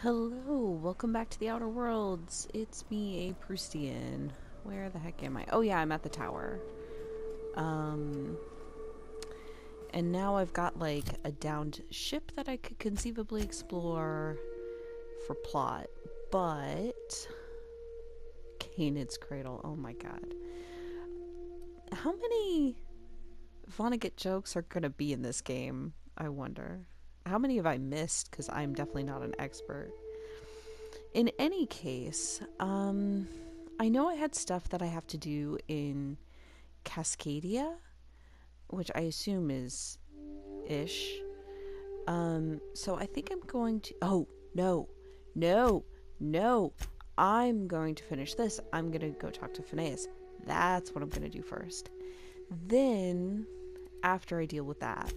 Hello, welcome back to the Outer Worlds. It's me, a Proustian. Where the heck am I? Oh yeah, I'm at the tower. Um, and now I've got like a downed ship that I could conceivably explore for plot, but Canid's Cradle. Oh my god, how many Vonnegut jokes are gonna be in this game? I wonder. How many have I missed? Because I'm definitely not an expert. In any case, um, I know I had stuff that I have to do in Cascadia, which I assume is ish. Um, so I think I'm going to. Oh, no, no, no. I'm going to finish this. I'm going to go talk to Phineas. That's what I'm going to do first. Then, after I deal with that,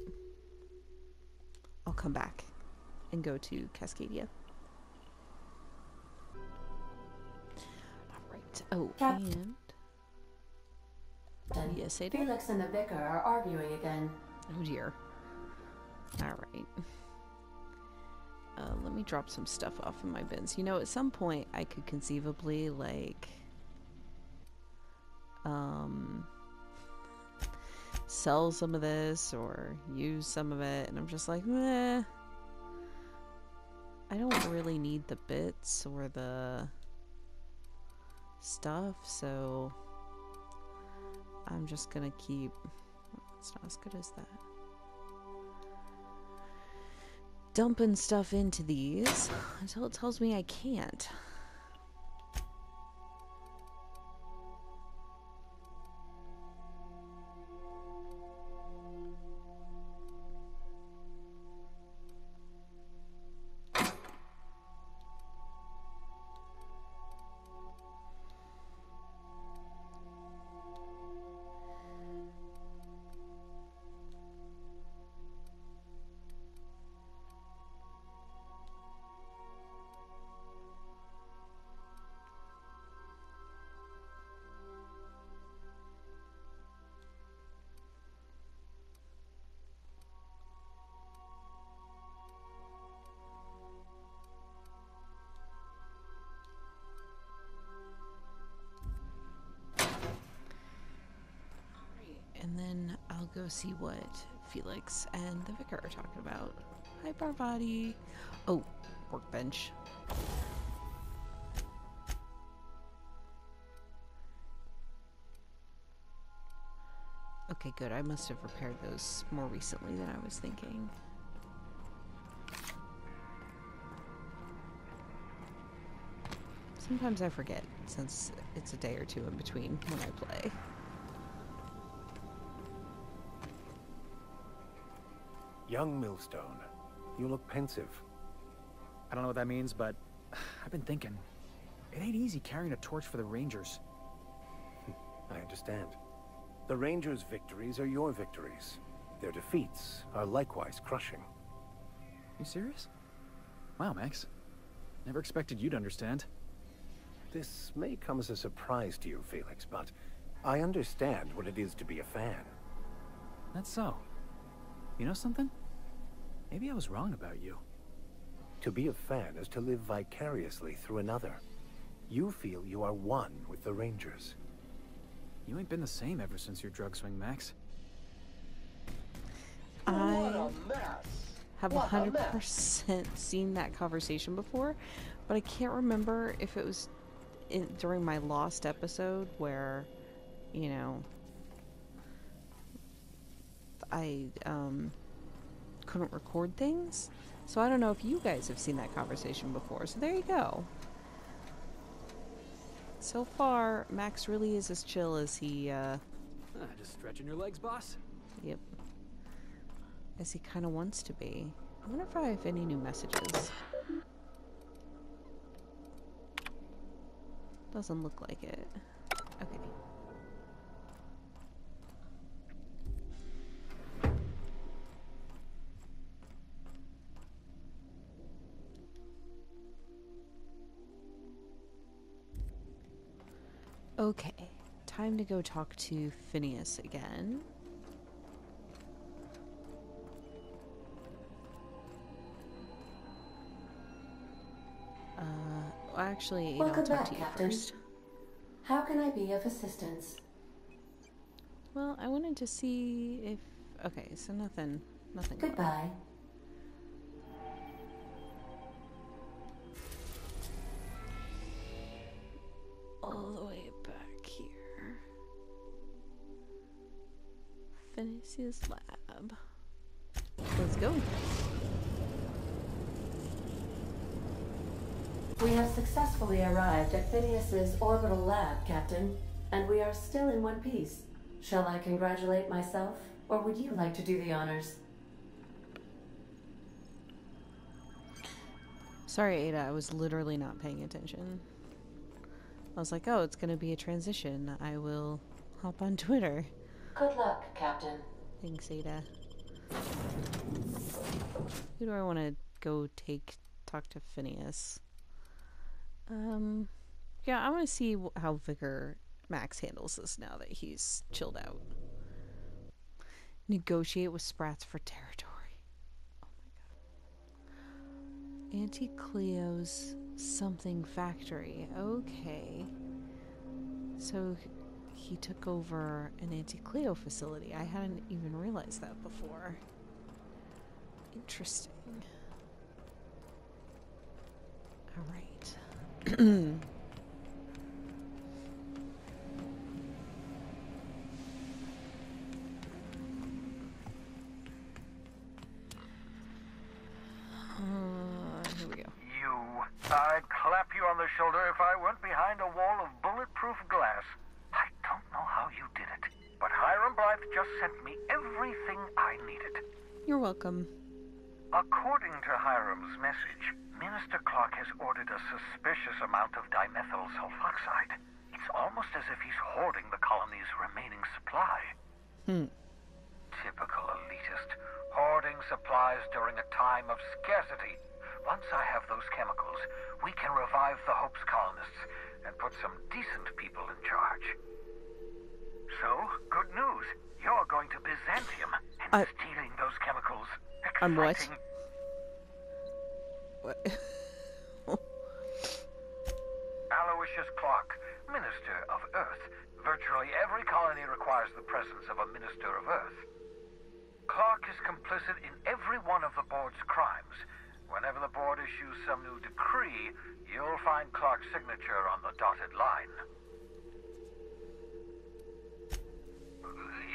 I'll come back and go to Cascadia. Alright. Oh, Cap- and. Then Yes, do. Felix and the vicar are arguing again. Oh dear. Alright. Uh, let me drop some stuff off in my bins. You know, at some point I could conceivably, like. Um. Sell some of this or use some of it, and I'm just like, meh. I don't really need the bits or the stuff, so I'm just gonna keep. It's not as good as that. Dumping stuff into these until it tells me I can't. Go see what Felix and the vicar are talking about. Hi, Parvati. Oh, workbench. Okay, good. I must have repaired those more recently than I was thinking. Sometimes I forget, since it's a day or two in between when I play. Young Millstone, you look pensive. I don't know what that means, but I've been thinking. It ain't easy carrying a torch for the Rangers. I understand. The Rangers' victories are your victories. Their defeats are likewise crushing. You serious? Wow, Max. Never expected you to understand. This may come as a surprise to you, Felix, but I understand what it is to be a fan. That's so. You know something? Maybe I was wrong about you. To be a fan is to live vicariously through another. You feel you are one with the Rangers. You ain't been the same ever since your drug swing, Max. I have 100% seen that conversation before, but I can't remember if it was in, during my lost episode where, you know, I um, couldn't record things. So I don't know if you guys have seen that conversation before. So there you go. So far, Max really is as chill as he, uh, Ah, just stretching your legs, boss? yep, as he kind of wants to be. I wonder if I have any new messages. Doesn't look like it. Okay. Okay, time to go talk to Phineas again. Uh, actually, Welcome I'll talk back, to you Captain. first. How can I be of assistance? Well, I wanted to see if. Okay, so nothing. Nothing. Goodbye. Phineas's lab. Let's go. We have successfully arrived at Phineas's orbital lab, Captain, and we are still in one piece. Shall I congratulate myself, or would you like to do the honors? Sorry, Ada, I was literally not paying attention. I was like, oh, it's gonna be a transition. I will hop on Twitter. Good luck, Captain. Thanks, Ada. Who do I want to go take talk to Phineas? Um, yeah, I want to see how Vicar Max handles this now that he's chilled out. Negotiate with Sprats for territory. Oh my god. Auntie Cleo's something factory. Okay. So he took over an Auntie Cleo facility. I hadn't even realized that before. Interesting. All right. Uh, here we go. You. I'd clap you on the shoulder if I weren't behind a wall of bulletproof glass. I don't know how you did it, but Hiram Blythe just sent me everything I needed. You're welcome. According to Hiram's message, Minister Clark has ordered a suspicious amount of dimethyl sulfoxide. It's almost as if he's hoarding the colony's remaining supply. Hmm. Typical elitist. Hoarding supplies during a time of scarcity. Once I have those chemicals, we can revive the Hope's colonists and put some decent people in charge. So, good news. You're going to Byzantium and I- stealing those chemicals. Exciting. I'm what? What? Aloysius Clark, Minister of Earth. Virtually every colony requires the presence of a Minister of Earth. Clark is complicit in every one of the board's crimes. Whenever the board issues some new decree, you'll find Clark's signature on the dotted line.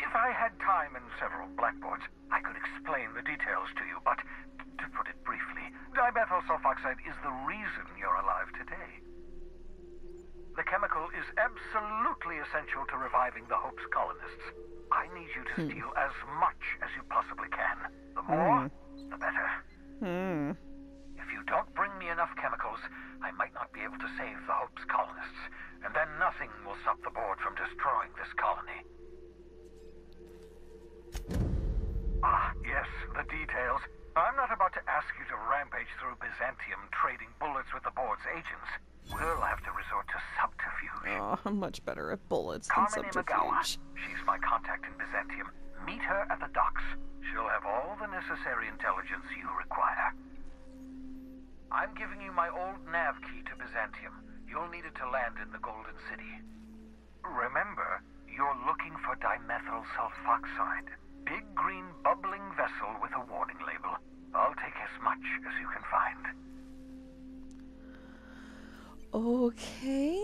If I had time and several blackboards, I could explain the details to you, but to put it briefly, dimethyl sulfoxide is the reason you're alive today. The chemical is absolutely essential to reviving the Hope's colonists. I need you to steal as much as you possibly can. The more, the better. Hmm. If you don't bring me enough chemicals, I might not be able to save the Hope's colonists, and then nothing will stop the board from destroying this colony. Ah, yes, the details. I'm not about to ask you to rampage through Byzantium trading bullets with the board's agents. We'll have to resort to subterfuge. Oh, I'm much better at bullets than Carmen Imagawa. subterfuge. She's my contact in Byzantium. Meet her at the docks. She'll have all the necessary intelligence you require. I'm giving you my old nav key to Byzantium. You'll need it to land in the Golden City. Remember, you're looking for dimethyl sulfoxide. Big green bubbling vessel with a warning label. I'll take as much as you can find. Okay.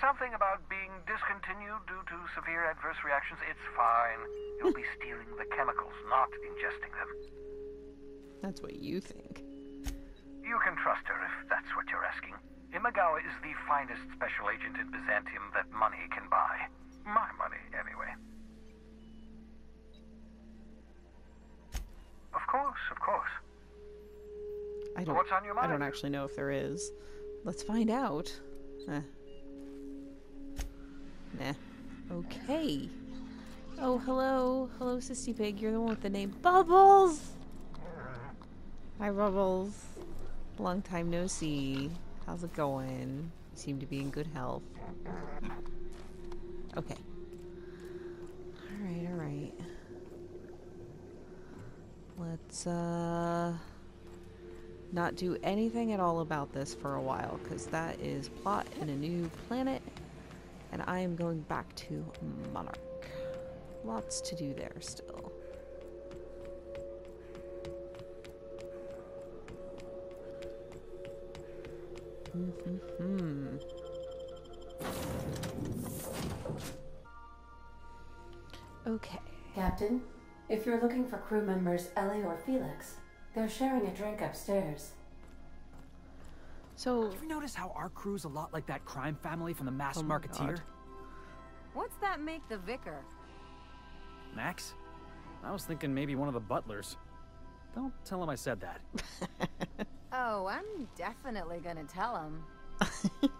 Something about being discontinued due to severe adverse reactions. It's fine. You'll be stealing the chemicals, not ingesting them. That's what you think. You can trust her if that's what you're asking. Imagawa is the finest special agent in Byzantium that money can buy. My money, anyway. Of course, of course. I don't. What's on your I don't actually know if there is. Let's find out. Eh. Nah. Okay. Oh, hello. Hello, Cystipig. You're the one with the name Bubbles! Hi, Bubbles. Long time no see. How's it going? You seem to be in good health. Okay. Alright, alright. Let's, uh... not do anything at all about this for a while because that is plot in a new planet and I am going back to Monarch. Lots to do there still. Mm-hmm. Okay. Captain, if you're looking for crew members Ellie or Felix, they're sharing a drink upstairs. So, Have you noticed how our crew's a lot like that crime family from the Mass Oh Marketeer? God. What's that make the vicar? Max? I was thinking maybe one of the butlers. Don't tell him I said that. Oh, I'm definitely gonna tell him.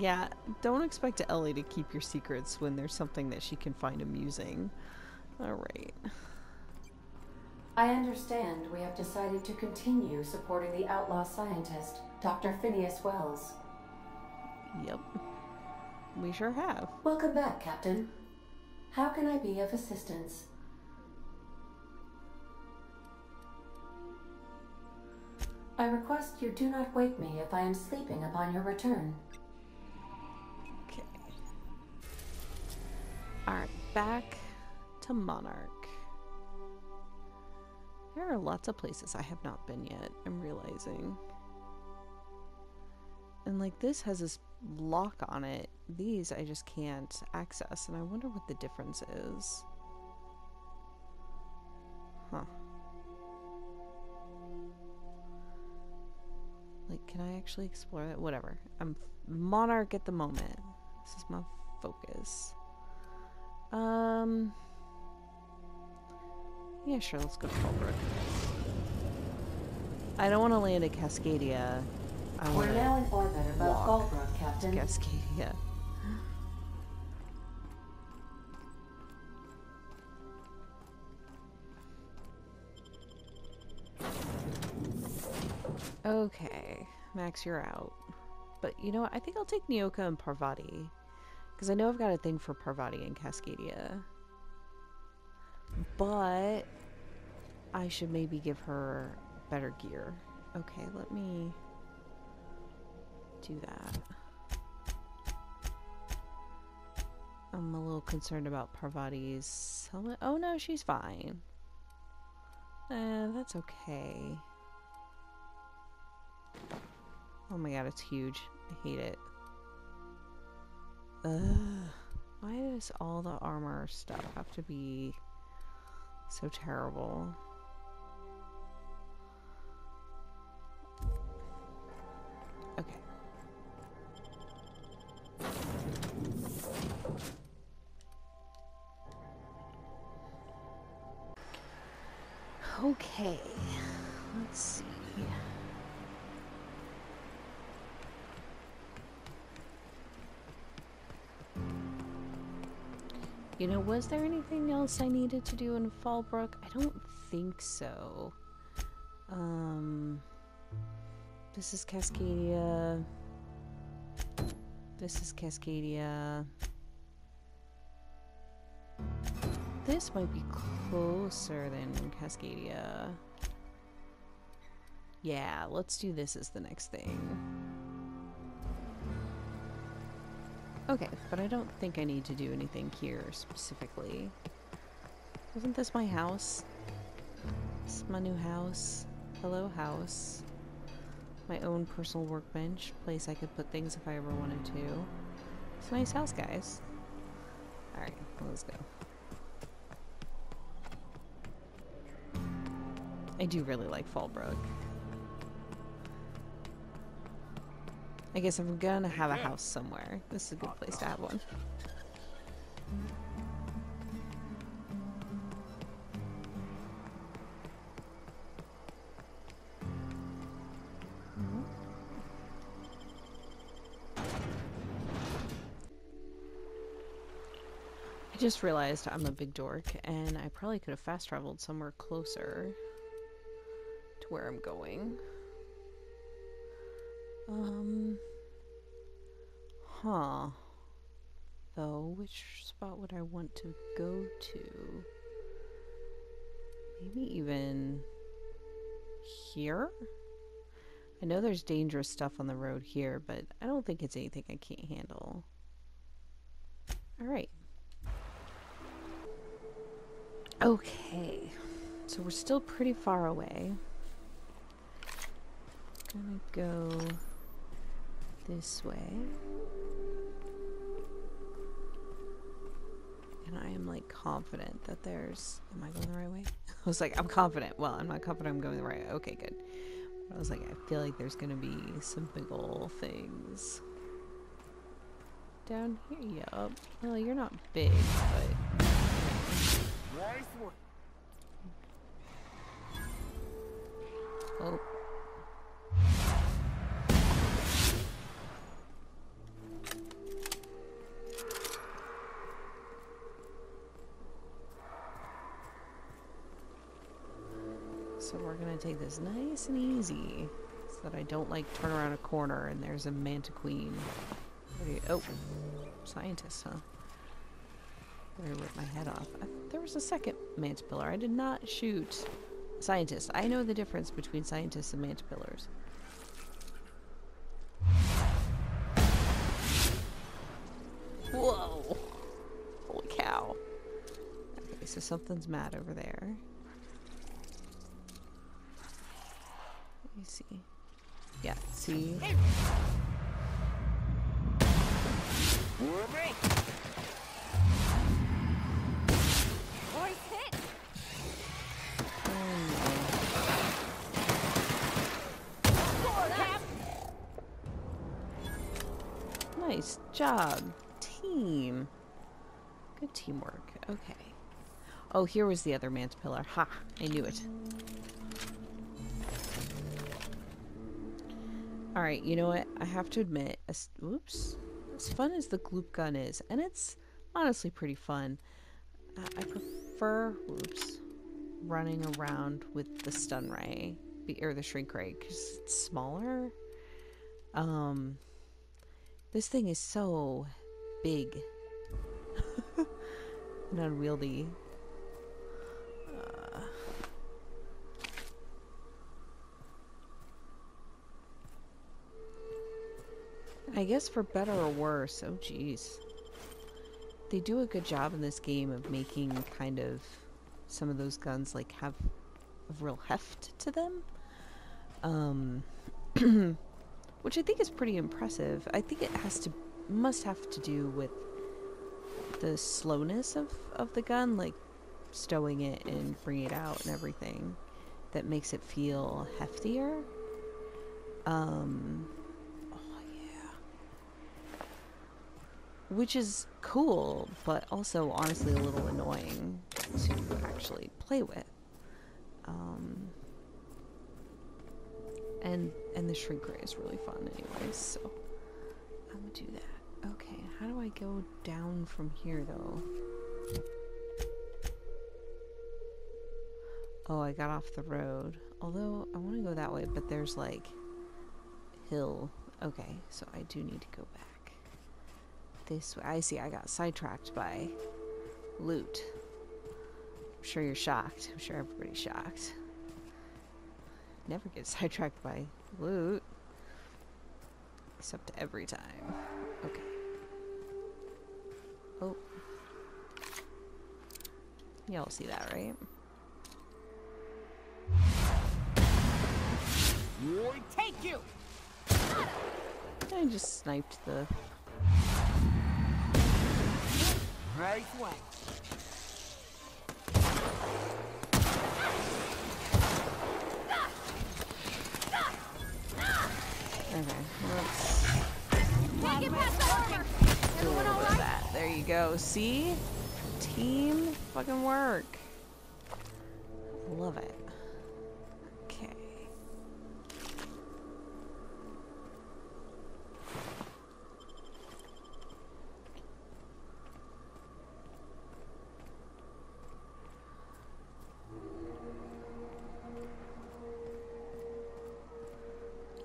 yeah, don't expect Ellie to keep your secrets when there's something that she can find amusing. Alright. I understand we have decided to continue supporting the outlaw scientist, Dr. Phineas Wells. Yep. We sure have. Welcome back, Captain. How can I be of assistance? I request you do not wake me if I am sleeping upon your return. Alright, back to Monarch. There are lots of places I have not been yet, I'm realizing. And like this has this lock on it. These I just can't access, and I wonder what the difference is. Huh. Like, can I actually explore that? Whatever. I'm monarch at the moment. This is my focus. Um. Yeah, sure. Let's go to Fallbrook. I don't want to land at Cascadia. I We're now in orbit above Fallbrook, Captain. Cascadia. Okay, Max, you're out. But you know what? I think I'll take Nyoka and Parvati. Because I know I've got a thing for Parvati and Cascadia. But I should maybe give her better gear. Okay, let me do that. I'm a little concerned about Parvati's helmet. Oh no, she's fine. Eh, that's okay. Oh my god, it's huge. I hate it. Ugh. Why does all the armor stuff have to be so terrible? You know, was there anything else I needed to do in Fallbrook? I don't think so. Um, this is Cascadia. This is Cascadia. This might be closer than Cascadia. Yeah, let's do this as the next thing. Okay, but I don't think I need to do anything here specifically. Wasn't this my house? This is my new house. Hello, house. My own personal workbench, place I could put things if I ever wanted to. It's a nice house, guys. Alright, let's go. I do really like Fallbrook. I guess I'm gonna have a house somewhere. This is a good place to have one. I just realized I'm a big dork and I probably could have fast traveled somewhere closer to where I'm going. Um. Huh. Though, which spot would I want to go to? Maybe even here? I know there's dangerous stuff on the road here, but I don't think it's anything I can't handle. Alright. Okay. So we're still pretty far away. Gonna go this way. And I am like confident that there's. Am I going the right way? I was like, I'm confident. Well, I'm not confident I'm going the right way. Okay, good. But I was like, I feel like there's gonna be some big ol' things. Down here, yup. Well, you're not big, but. Oh. Take this nice and easy so that I don't like turn around a corner and there's a do you- Oh, scientist, huh? Better rip my head off. I, there was a second Mantipillar. I did not shoot scientist. I know the difference between scientists and Mantipillars. Whoa! Holy cow. Okay, so something's mad over there. Me see. Yeah, see? Voice hit! Nice job, team. Good teamwork. Okay. Oh, here was the other Mantipillar. Ha! I knew it. Alright, you know what? I have to admit, as, oops, as fun as the gloop gun is, and it's honestly pretty fun, I prefer, oops, running around with the stun ray, or the shrink ray, because it's smaller. Um, this thing is so big and unwieldy. I guess for better or worse, oh jeez. They do a good job in this game of making kind of some of those guns like have a real heft to them. Um which I think is pretty impressive. I think it has to must have to do with the slowness of of the gun, like stowing it and bringing it out and everything, that makes it feel heftier. Um, oh yeah, which is cool, but also honestly a little annoying to actually play with. Um, and and the shrink ray is really fun anyways, so i'm gonna do that. Okay how do i go down from here though? Oh i got off the road. Although i want to go that way but there's like hill. Okay so i do need to go back this way i see i got sidetracked by loot i'm sure you're shocked i'm sure everybody's shocked never get sidetracked by loot. Except every time. Okay. Oh. Y'all see that, right? Take you! I just sniped the... Right way. Okay, let's Can't get past the armor! do a Everyone little bit of alright? that. There you go. See? Team fucking work. Love it.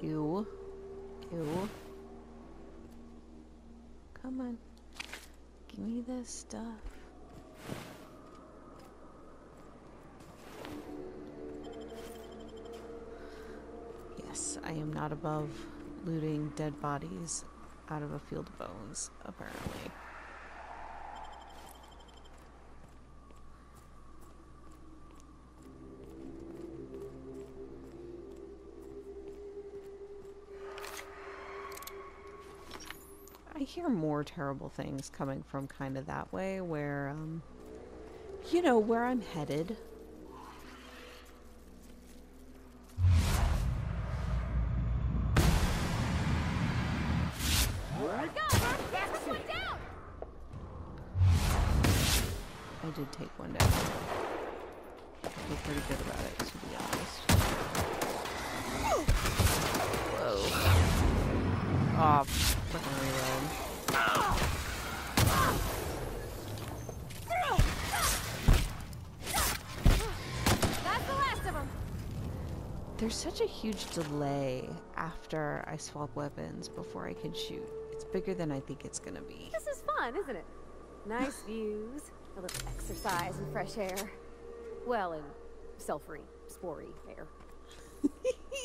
Ew. Ew. Come on. Give me this stuff. Yes, I am not above looting dead bodies out of a field of bones, apparently. Hear more terrible things coming from kind of that way where, um, you know, where I'm headed. I did take one down. I feel pretty good about it, to be honest. Whoa. Oh, freaking reload. That's the last of them. There's such a huge delay after I swap weapons before I can shoot. It's bigger than I think it's gonna be. This is fun, isn't it? Nice views, a little exercise and fresh air. Well, and sulfury, spory air.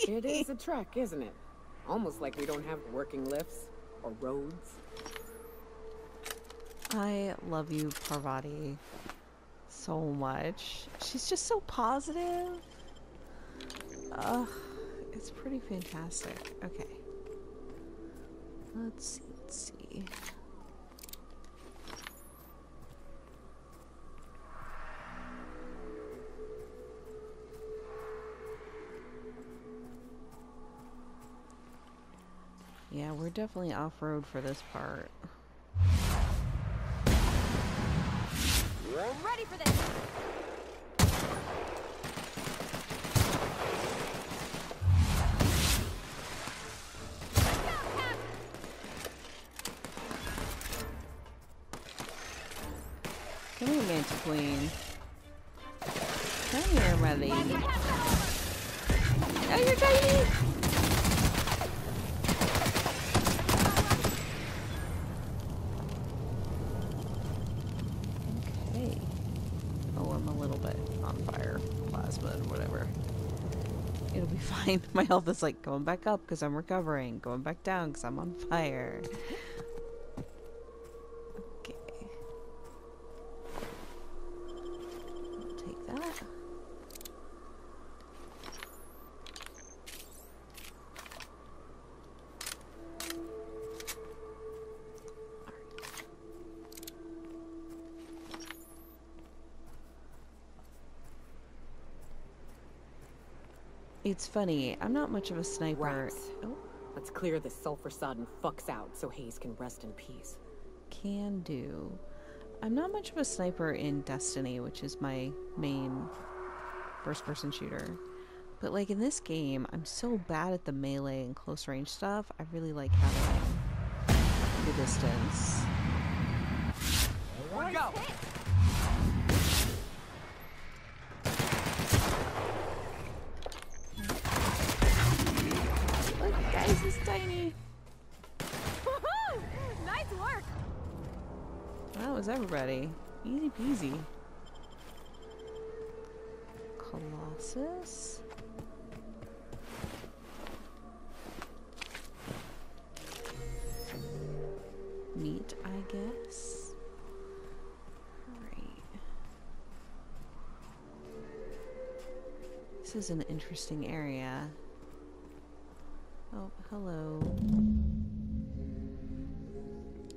It is a trek, isn't it? Almost like we don't have working lifts or roads. I love you, Parvati, so much. She's just so positive. Ugh, it's pretty fantastic. Okay. Let's see, let's see. Yeah, we're definitely off-road for this part. Ready for this! Come here, Manta Queen. Come here, my lady. Oh, you're tiny! Okay. Oh, I'm a little bit on fire. Plasma and whatever. It'll be fine. My health is like going back up because I'm recovering. Going back down because I'm on fire. It's funny, I'm not much of a sniper. Rats. Oh, Let's clear this sulfur-sodden fucks out so Hayes can rest in peace. can do. I'm not much of a sniper in Destiny, which is my main first person shooter. But like in this game, I'm so bad at the melee and close range stuff. I really like having the distance. Here we go. Look, guys, it's tiny. Nice work! That was everybody. Easy peasy. Colossus. Meat, I guess. Alright. This is an interesting area. Oh, hello.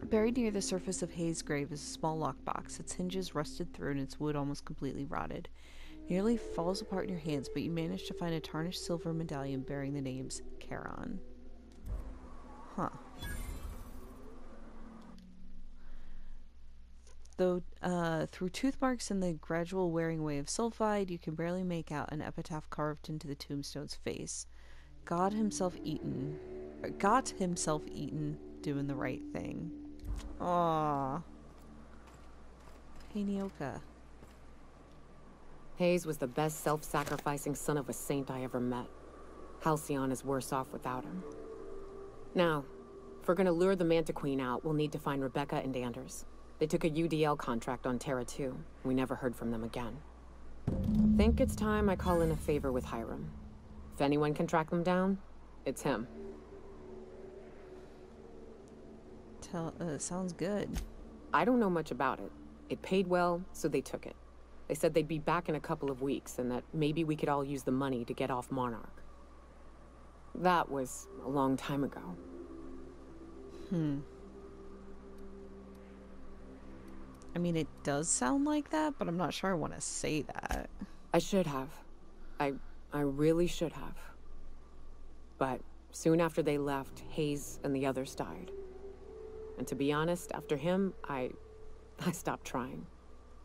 Buried near the surface of Hayes' grave is a small lockbox. Its hinges rusted through and its wood almost completely rotted. Nearly falls apart in your hands, but you manage to find a tarnished silver medallion bearing the names Charon. Huh. Though uh, through tooth marks and the gradual wearing away of sulfide, you can barely make out an epitaph carved into the tombstone's face. God himself eaten, got himself eaten, doing the right thing. Aww. Hey, Nyoka. Hayes was the best self-sacrificing son of a saint I ever met. Halcyon is worse off without him. Now, if we're gonna lure the Manta Queen out, we'll need to find Rebecca and Anders. They took a UDL contract on Terra 2. We never heard from them again. Think it's time I call in a favor with Hiram. If anyone can track them down, It's him. Tell, uh, sounds good. I don't know much about it. It paid well, so they took it. They said they'd be back in a couple of weeks and that maybe we could all use the money to get off Monarch. That was a long time ago. Hmm. I mean, it does sound like that, but I'm not sure I want to say that. I should have. I I really should have. But soon after they left, Hayes and the others died. And to be honest, after him, I I stopped trying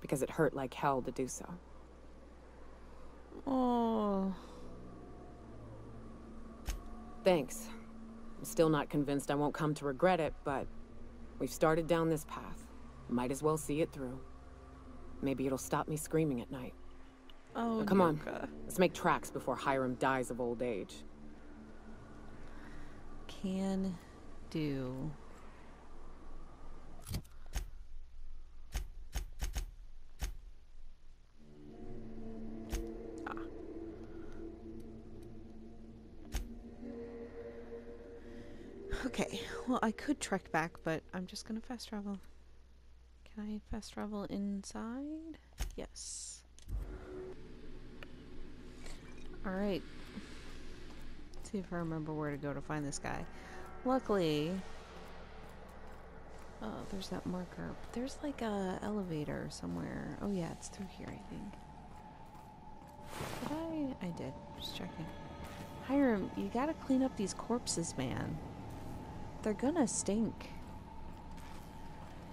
because it hurt like hell to do so. Oh. Thanks. I'm still not convinced I won't come to regret it, but we've started down this path. Might as well see it through. Maybe it'll stop me screaming at night. Oh, Now, come on. Let's make tracks before Hiram dies of old age. Can do. Ah. Okay, well, I could trek back, but I'm just gonna fast travel. Can I fast travel inside? Yes. Alright. See if I remember where to go to find this guy. Luckily. Oh, there's that marker. There's like a elevator somewhere. Oh yeah, it's through here, I think. Did I? I did. Just checking. Hiram, you gotta clean up these corpses, man. They're gonna stink.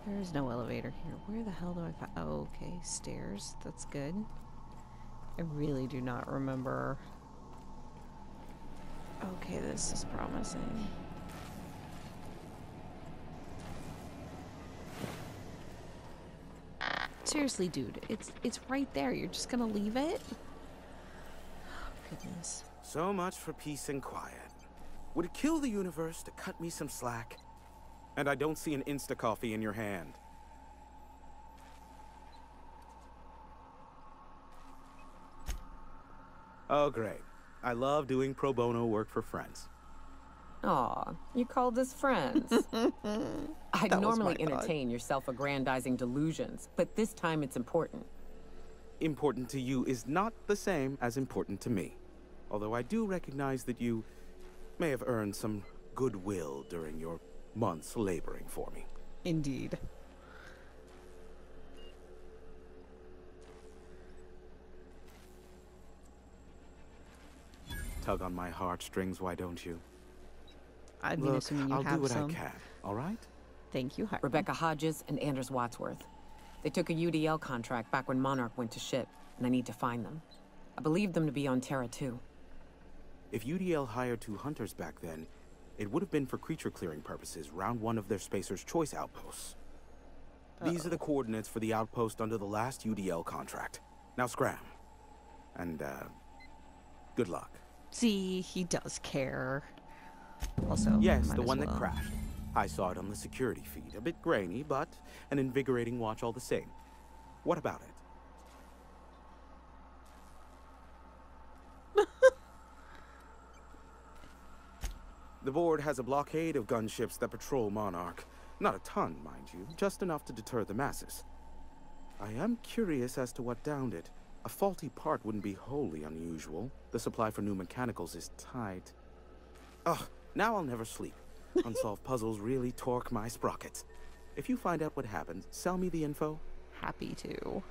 There is no elevator here. Where the hell do I find? Oh, okay, stairs. That's good. I really do not remember. Okay, this is promising. Seriously, dude, it's it's right there. You're just gonna leave it? Oh, goodness. So much for peace and quiet. Would it kill the universe to cut me some slack? And I don't see an Insta-coffee in your hand. Oh, great. I love doing pro bono work for friends. Aw, you called us friends. I'd normally entertain your self-aggrandizing delusions, but this time it's important. Important to you is not the same as important to me. Although I do recognize that you may have earned some goodwill during your months laboring for me. Indeed. Tug on my heartstrings, why don't you? I mean, Look, assuming you I'll have do what some. I can, all right? Thank you, Hiram. Rebecca Hodges and Anders Wadsworth. They took a UDL contract back when Monarch went to shit, and I need to find them. I believe them to be on Terra 2. If UDL hired two hunters back then, it would have been for creature clearing purposes, round one of their Spacer's Choice outposts. These are the coordinates for the outpost under the last UDL contract. Now scram. And, uh, good luck. See, he does care. Also, Yes, the one that crashed. I saw it on the security feed. A bit grainy, but an invigorating watch all the same. What about it? the board has a blockade of gunships that patrol Monarch. Not a ton, mind you, just enough to deter the masses. I am curious as to what downed it. A faulty part wouldn't be wholly unusual. The supply for new mechanicals is tight. Ugh, now I'll never sleep. Unsolved puzzles really torque my sprockets. If you find out what happened, sell me the info. Happy to.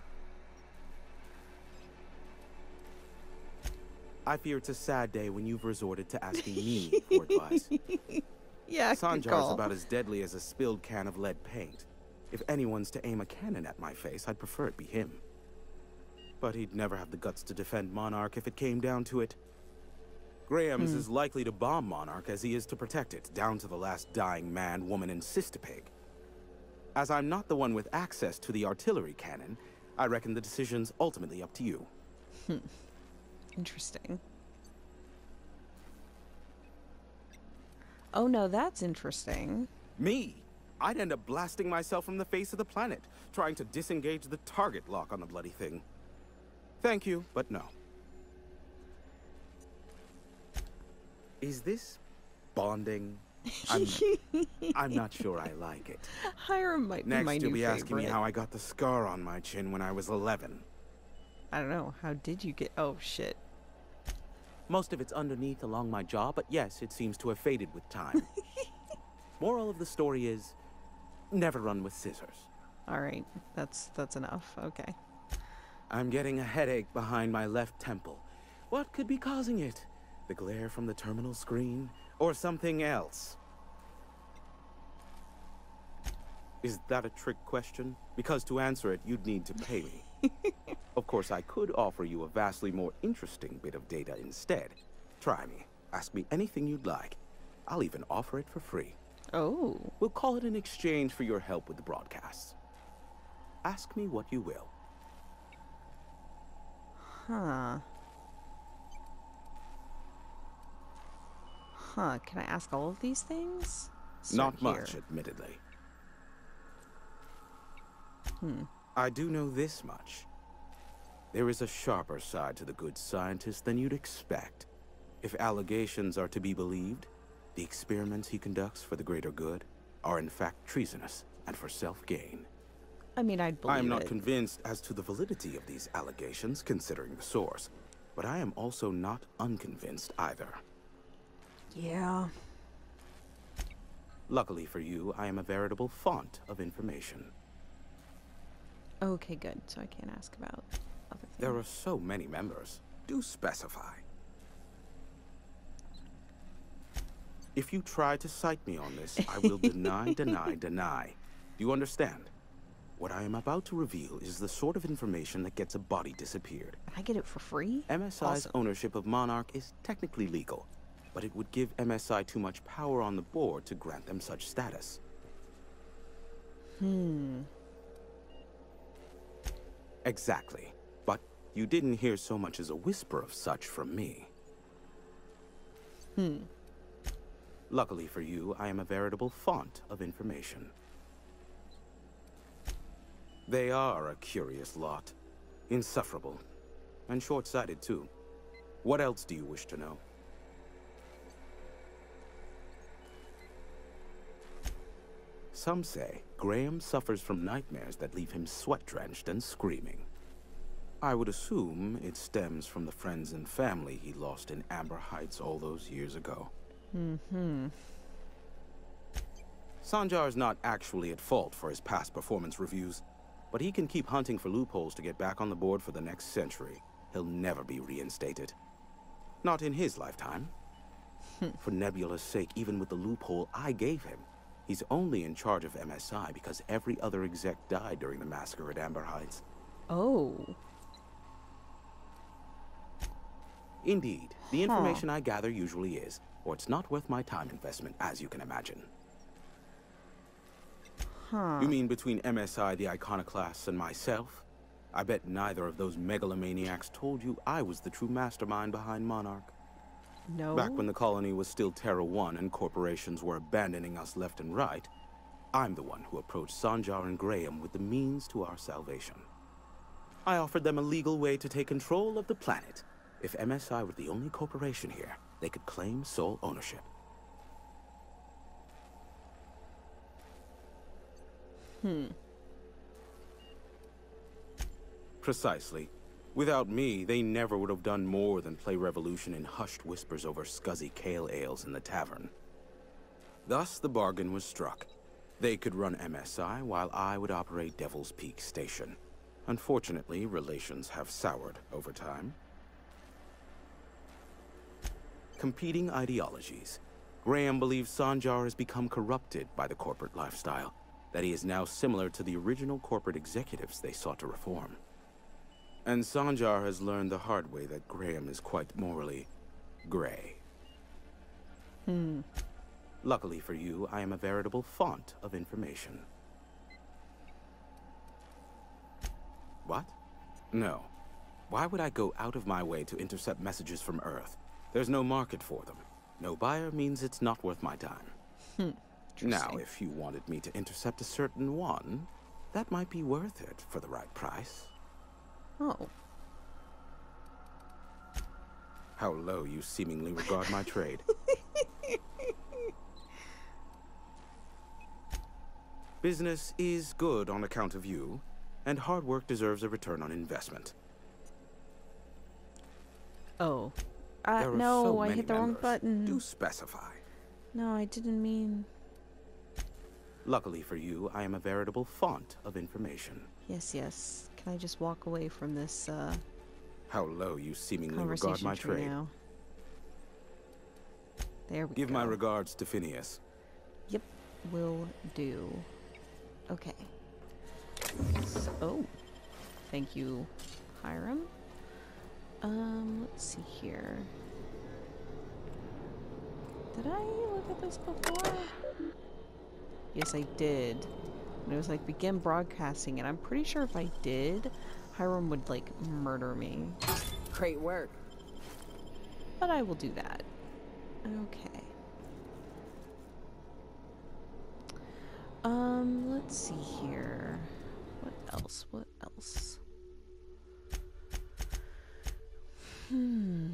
I fear it's a sad day when you've resorted to asking me for advice. Yeah, Sanjar's about as deadly as a spilled can of lead paint. If anyone's to aim a cannon at my face, I'd prefer it be him. But he'd never have the guts to defend Monarch if it came down to it. Graham is as likely to bomb Monarch as he is to protect it, down to the last dying man, woman, and cystipig. As I'm not the one with access to the artillery cannon, I reckon the decision's ultimately up to you. Hmm. Interesting. Oh no, that's interesting. Me? I'd end up blasting myself from the face of the planet, trying to disengage the target lock on the bloody thing. Thank you, but no. Is this bonding? I'm, I'm not sure I like it. Hiram might be Next, my you'll be asking me how I got the scar on my chin when I was 11. I don't know. How did you get? Oh shit. Most of it's underneath along my jaw, but yes, it seems to have faded with time. Moral of the story is never run with scissors. All right. That's that's enough. Okay. I'm getting a headache behind my left temple. What could be causing it? The glare from the terminal screen? Or something else? Is that a trick question? Because to answer it, you'd need to pay me. of course, I could offer you a vastly more interesting bit of data instead. Try me. Ask me anything you'd like. I'll even offer it for free. Oh. We'll call it an exchange for your help with the broadcasts. Ask me what you will. Huh. Huh. Can I ask all of these things? Start Not here. much, admittedly. Hmm. I do know this much. There is a sharper side to the good scientist than you'd expect. If allegations are to be believed, the experiments he conducts for the greater good are in fact treasonous and for self-gain. I mean, I'd believe I am not it. convinced as to the validity of these allegations, considering the source, but I am also not unconvinced either. Yeah. Luckily for you, I am a veritable font of information. Okay, good. So I can't ask about other things. There are so many members. Do specify. If you try to cite me on this, I will deny, deny, deny. Do you understand? What I am about to reveal is the sort of information that gets a body disappeared. I get it for free? MSI's Awesome. ownership of Monarch is technically legal, but it would give MSI too much power on the board to grant them such status. Hmm. Exactly. But you didn't hear so much as a whisper of such from me. Hmm. Luckily for you, I am a veritable font of information. They are a curious lot. Insufferable. And short-sighted, too. What else do you wish to know? Some say Graham suffers from nightmares that leave him sweat-drenched and screaming. I would assume it stems from the friends and family he lost in Amber Heights all those years ago. Mm-hmm. Sanjar's not actually at fault for his past performance reviews, but he can keep hunting for loopholes to get back on the board for the next century. He'll never be reinstated. Not in his lifetime. Hmm. for Nebula's sake, even with the loophole I gave him, he's only in charge of MSI because every other exec died during the massacre at Amber Heights. Oh. Indeed, the Huh. information I gather usually is, or it's not worth my time investment, as you can imagine. Huh. You mean between MSI, the Iconoclasts, and myself? I bet neither of those megalomaniacs told you I was the true mastermind behind Monarch. No. Back when the colony was still Terra 1 and corporations were abandoning us left and right, I'm the one who approached Sanjar and Graham with the means to our salvation. I offered them a legal way to take control of the planet. If MSI were the only corporation here, they could claim sole ownership. Hmm. Precisely. Without me, they never would have done more than play Revolution in hushed whispers over scuzzy kale ales in the tavern. Thus, the bargain was struck. They could run MSI while I would operate Devil's Peak Station. Unfortunately, relations have soured over time. Competing ideologies. Graham believes Sanjar has become corrupted by the corporate lifestyle, that he is now similar to the original corporate executives they sought to reform. And Sanjar has learned the hard way that Graham is quite morally gray. Hmm. Luckily for you, I am a veritable font of information. What? No. Why would I go out of my way to intercept messages from Earth? There's no market for them. No buyer means it's not worth my time. Hmm. Now, if you wanted me to intercept a certain one, that might be worth it for the right price. Oh. How low you seemingly regard my trade. Business is good on account of you, and hard work deserves a return on investment. Oh. Uh, no, so I hit the members. wrong button. Do specify. No, I didn't mean... Luckily for you, I am a veritable font of information. Yes, yes. Can I just walk away from this uh, How low you seemingly regard my trade. now? There we Give go. my regards to Phineas. Yep, will do. Okay. So, oh, thank you, Hiram. Um, let's see here. Did I look at this before? Yes, I did. And it was like begin broadcasting, and I'm pretty sure if I did, Hiram would like murder me. Great work. But I will do that. Okay. Um, let's see here. What else? What else? Hmm.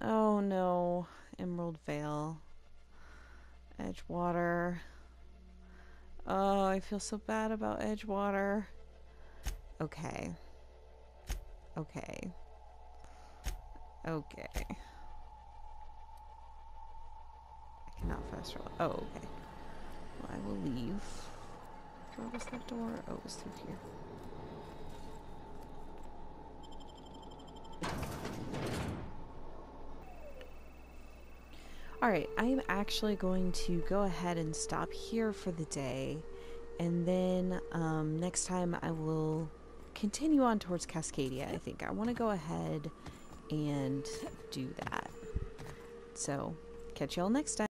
Oh no. Emerald Vale. Edgewater. Oh, I feel so bad about Edgewater. Okay. Okay. Okay. I cannot fast roll. Oh, okay. Well, I will leave. Where was that door? Oh, it was through here. Alright, I am actually going to go ahead and stop here for the day. And then um, next time I will continue on towards Cascadia, I think. I want to go ahead and do that. So, catch y'all next time.